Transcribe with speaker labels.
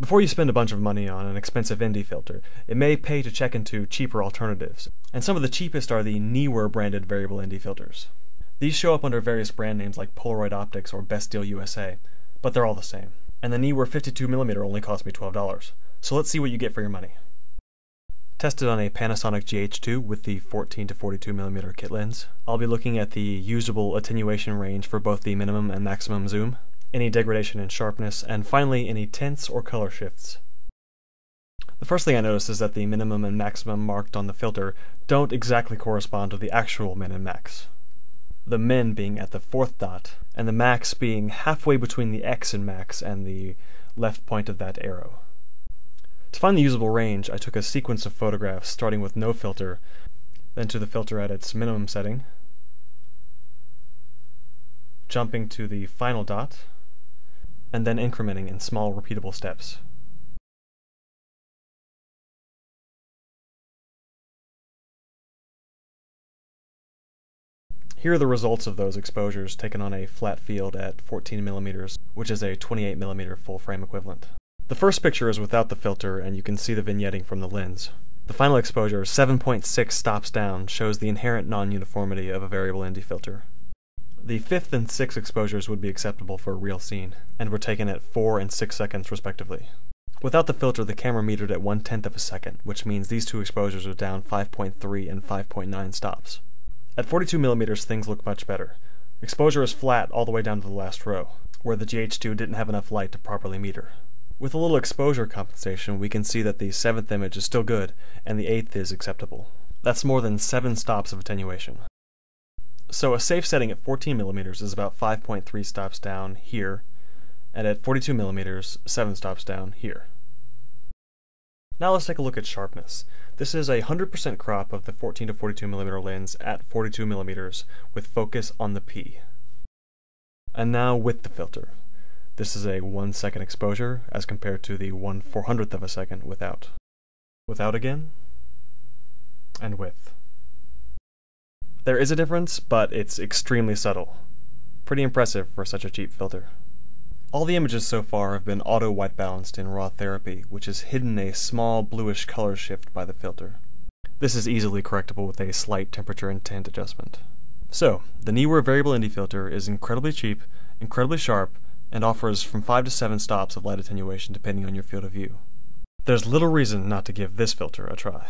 Speaker 1: Before you spend a bunch of money on an expensive ND filter, it may pay to check into cheaper alternatives, and some of the cheapest are the Neewer branded variable ND filters. These show up under various brand names like Polaroid Optics or Best Deal USA, but they're all the same. And the Neewer 52mm only cost me $12, so let's see what you get for your money. Tested on a Panasonic GH2 with the 14 to 42mm kit lens, I'll be looking at the usable attenuation range for both the minimum and maximum zoom, any degradation in sharpness, and finally any tints or color shifts. The first thing I notice is that the minimum and maximum marked on the filter don't exactly correspond to the actual min and max. The min being at the fourth dot, and the max being halfway between the x in max and the left point of that arrow. To find the usable range, I took a sequence of photographs starting with no filter, then to the filter at its minimum setting, jumping to the final dot, and then incrementing in small repeatable steps. Here are the results of those exposures taken on a flat field at 14 millimeters, which is a 28 millimeter full frame equivalent. The first picture is without the filter and you can see the vignetting from the lens. The final exposure, 7.6 stops down, shows the inherent non-uniformity of a variable ND filter. The fifth and sixth exposures would be acceptable for a real scene, and were taken at 4 and 6 seconds respectively. Without the filter, the camera metered at one tenth of a second, which means these two exposures are down 5.3 and 5.9 stops. At 42 millimeters, things look much better. Exposure is flat all the way down to the last row, where the GH2 didn't have enough light to properly meter. With a little exposure compensation, we can see that the seventh image is still good, and the eighth is acceptable. That's more than 7 stops of attenuation. So a safe setting at 14 millimeters is about 5.3 stops down here, and at 42 millimeters, 7 stops down here. Now let's take a look at sharpness. This is a 100% crop of the 14 to 42 millimeter lens at 42 millimeters with focus on the P. And now with the filter. This is a 1 second exposure as compared to the 1 400th of a second without. Without again, and with. There is a difference, but it's extremely subtle. Pretty impressive for such a cheap filter. All the images so far have been auto white balanced in RawTherapee, which has hidden a small bluish color shift by the filter. This is easily correctable with a slight temperature and tint adjustment. So, the Neewer variable ND filter is incredibly cheap, incredibly sharp, and offers from 5 to 7 stops of light attenuation depending on your field of view. There's little reason not to give this filter a try.